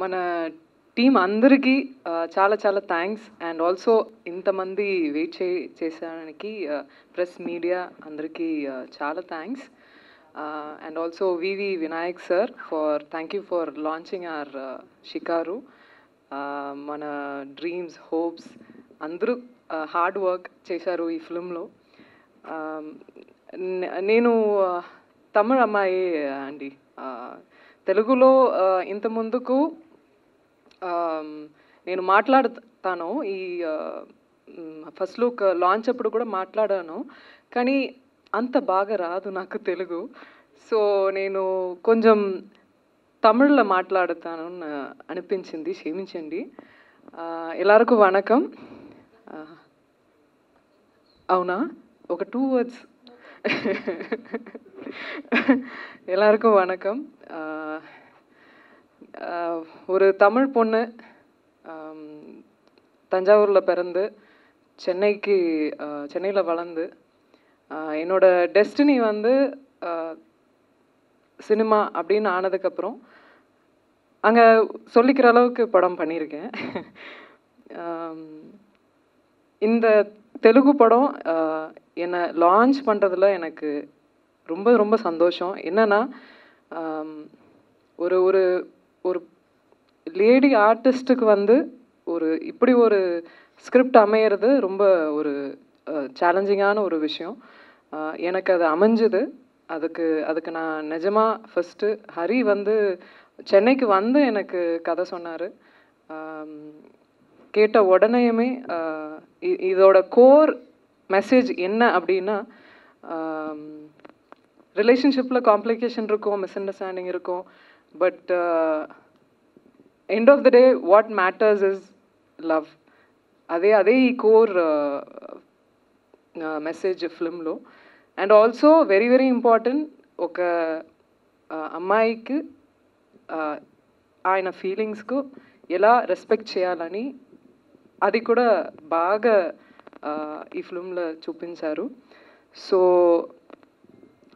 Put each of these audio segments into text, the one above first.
మన టీం అందరికీ చాలా చాలా థ్యాంక్స్. అండ్ ఆల్సో ఇంతమంది వెయిట్ చే చేసడానికి ప్రెస్ మీడియా అందరికీ చాలా thanks. And also V V Vinayak sir for thank you for launching our Shikaru. మన డ్రీమ్స్ హోప్స్ అందరూ హార్డ్ వర్క్ చేశారు ఈ ఫిల్మ్లో. నేను తమిళ అమ్మాయి అండి. తెలుగులో ఆ, ఇంత ముందుకు ఆమ్, నేను మాట్లాడతాను ఈ ఫస్ట్ లుక్ లాంచ్ అప్పుడు కూడా మాట్లాడాను కానీ అంత బాగా రాదు నాకు తెలుగు సో నేను కొంచెం తమిళ్లో మాట్లాడతాను నా- అనిపించింది క్షమించండి ఆ, ఎల్లరికూ వణకం ఆ, అవునా ఒక టూ వర్డ్స్ எல்லாருக்கும் வணக்கம் ஆஹ் ஆஹ் ஒரு தமிழ் பொண்ணு தஞ்சாவூரில் பிறந்து சென்னைக்கு சென்னையில் வளர்ந்து என்னோடய என்னோட டெஸ்டினி வந்து சினிமா அப்படின்னு ஆனதுக்கப்புறம் அங்கே சொல்லிக்கிற அளவுக்கு படம் பண்ணியிருக்கேன். இந்த தெலுங்கு படம் என்னை லான்ச் பண்ணுறதுல எனக்கு ரொம்ப ரொம்ப சந்தோஷம். என்னென்னா ஒரு ஒரு ஒரு லேடி ஆர்டிஸ்ட்டுக்கு வந்து ஒரு இப்படி ஒரு ஸ்கிரிப்ட் அமையிறது ரொம்ப ஒரு சேலஞ்சிங்கான ஒரு விஷயம். எனக்கு அது அமைஞ்சுது. அதுக்கு அதுக்கு நான் நிஜமாக ஃபஸ்ட்டு ஹரி வந்து சென்னைக்கு வந்து எனக்கு கதை சொன்னார். கேட்ட உடனேயுமே இதோட கோர் மெசேஜ் என்ன அப்படின்னா ரிலேஷன்ஷிப்பில் காம்ப்ளிகேஷன் இருக்கும் மிஸ் அண்டர்ஸ்டாண்டிங் இருக்கும். But end of the day what matters is love అదే అదే ఈ core message ఫిల్మ్లో and also very very important ఒక uh, అమ్మాయికి uh, ఆయన ఫీలింగ్స్కు ఎలా రెస్పెక్ట్ చేయాలని అది కూడా బాగా uh, ఈ ఫిల్మ్లో చూపించారు. సో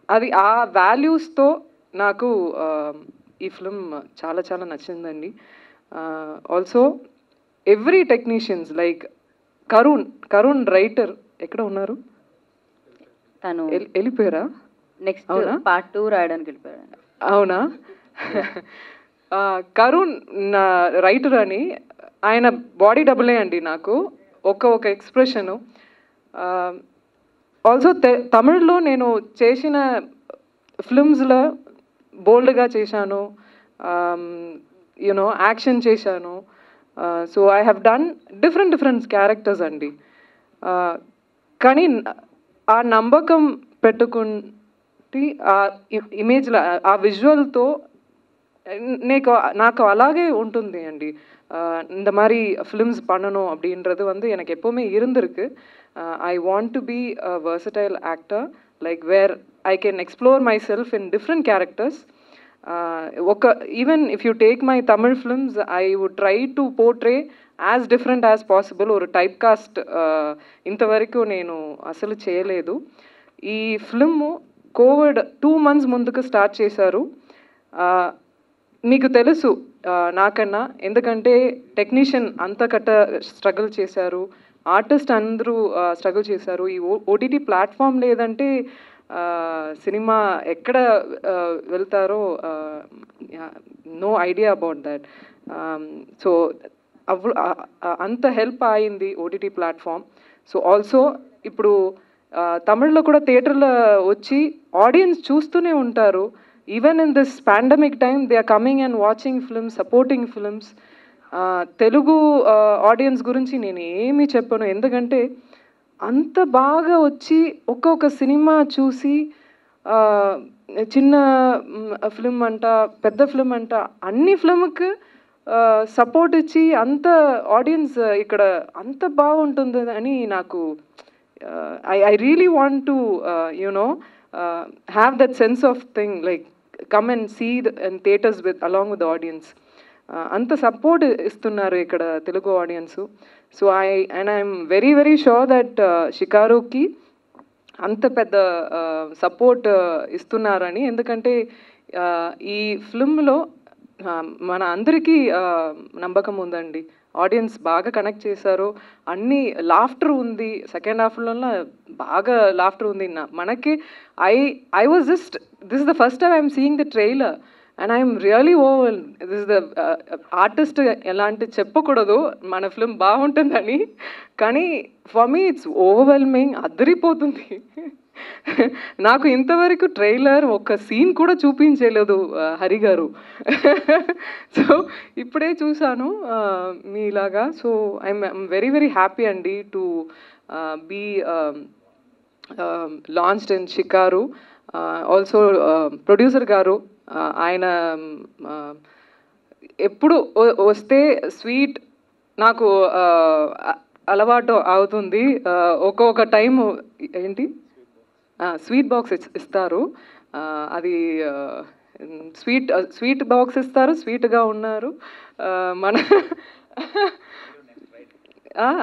అది ఆ వాల్యూస్తో నాకు ఈ ఫిల్మ్ చాలా చాలా నచ్చిందండి. Also every technicians like Karun Karun writer ఎక్కడ ఉన్నారు? తను వెళ్ళిపోయారా? నెక్స్ట్ అవునా? పార్ట్ టూ రాయడానికి వెళ్ళిపోయాడు అవునా? కరుణ్ నా రైటర్ అని ఆయన బాడీ డబులే అండి నాకు ఒక ఒక ఎక్స్ప్రెషను ఆల్సో తమిళ్ళో నేను చేసిన ఫిల్మ్స్లో బోల్డ్గా చేశాను యూనో యాక్షన్ చేశాను so I have done different different characters అండి Uh, కానీ ఆ నమ్మకం పెట్టుకుంటే ఆ ఇమేజ్లో ఆ విజువల్తో నీకు నాకు అలాగే ఉంటుంది అండి ஆஹ் இந்த மாதிரி ஃபிலிம்ஸ் பண்ணணும் அப்படின்றது வந்து எனக்கு எப்போவுமே இருந்திருக்கு I want to be a versatile actor like where I can explore myself in different characters ఒక even if you take my Tamil films I would try to portray as different as possible ఒక type cast ఇంతవరకు నేను అసలు చేయలేదు ఈ film Covid two months ముందుకు start చేశారు ఆ, మీకు తెలుసు నాకన్నా. ఎందుకంటే టెక్నీషియన్ అంత కట్ట స్ట్రగుల్ చేశారు. ఆర్టిస్ట్ అందరూ స్ట్రగుల్ చేశారు. ఈ ఓటీటీ ప్లాట్ఫామ్ లేదంటే సినిమా ఎక్కడ వెళ్తారో no idea about that. So అవ్వ అంత హెల్ప్ అయింది ఓటీటీ ప్లాట్ఫామ్. సో ఆల్సో ఇప్పుడు తమిళ్ళో కూడా థియేటర్లో వచ్చి ఆడియన్స్ చూస్తూనే ఉంటారు. Even in this pandemic time they are coming and watching films supporting films Telugu audience గురించి నేను ఏమీ చెప్పను. ఎందుకంటే అంత బాగా వచ్చి ఒక్కొక్క సినిమా చూసి చిన్న ఫిల్మ్ అంట పెద్ద ఫిల్మ్ అంట అన్ని ఫిల్మ్కి సపోర్ట్ ఇచ్చి అంత ఆడియన్స్ ఇక్కడ అంత బాగుంటుంది అని నాకు I I really want to you know have that sense of thing like come and see and theaters with along with audience అంత సపోర్ట్ ఇస్తున్నారు ఇక్కడ Telugu audience so I and I'm very very sure that షికారుకి అంత పెద్ద uh, support uh, ఇస్తున్నారని. ఎందుకంటే uh, ఈ ఫిల్మ్లో మన అందరికీ నమ్మకం ఉందండి. ఆడియన్స్ బాగా కనెక్ట్ చేశారు. అన్ని లాఫ్టర్ ఉంది. సెకండ్ హాఫ్లో బాగా లాఫ్టర్ ఉంది. నా- మనకి I I was just this is the first time I'm seeing the trailer. And I'm really over this the artist ఎలాంటి చెప్పకూడదు. మన ఫిల్మ్ బాగుంటుందని. కానీ ఫర్ మీ ఇట్స్ ఓవర్వెల్మింగ్ అద్దరిపోతుంది నాకు ఇంతవరకు ట్రైలర్ ఒక సీన్ కూడా చూపించలేదు హరి గారు. సో ఇప్పుడే చూశాను మీలాగా. So I'm very very happy అండి to be launched in Shikaru also producer గారు ఆయన ఎప్పుడు వస్తే స్వీట్ నాకు అలవాటు అవుతుంది. ఒక్కొక్క టైం ఏంటి? స్వీట్ బాక్స్ ఇస్తారు. అది స్వీట్ స్వీట్ బాక్స్ ఇస్తారు స్వీట్గా ఉన్నారు. మన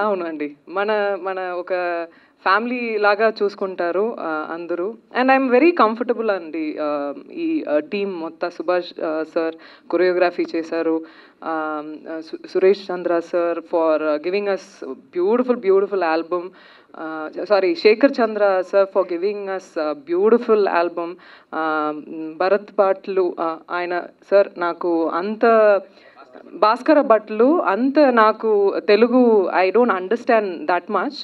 అవునండి. మన మన ఒక ఫ్యామిలీ లాగా చూసుకుంటారు అందరూ. అండ్ ఐఎమ్ వెరీ కంఫర్టబుల్ అండి ఈ టీమ్ మొత్తం. సుభాష్ సార్ కొరియోగ్రఫీ చేశారు. Suresh Chandra sir for giving us beautiful beautiful album sorry Shekhar Chandra sir for giving us beautiful album Bharat పాటలు ఆయన సార్ నాకు అంత భాస్కర భట్లు అంత నాకు Telugu I don't understand that much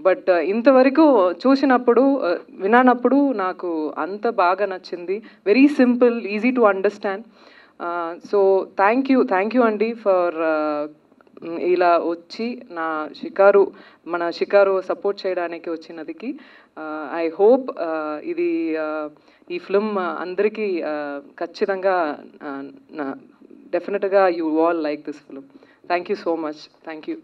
but uh, ఇంతవరకు చూసినప్పుడు uh, విననప్పుడు నాకు అంత బాగా నచ్చింది. Very simple easy to understand so thank you thank you అండి ఫర్ ఇలా వచ్చి నా షికారు మన షికారు సపోర్ట్ చేయడానికి వచ్చినదికి. ఐ uh, హోప్ uh, ఇది ఈ ఫిల్మ్ అందరికీ ఖచ్చితంగా డెఫినెట్గా you all like this film thank you so much thank you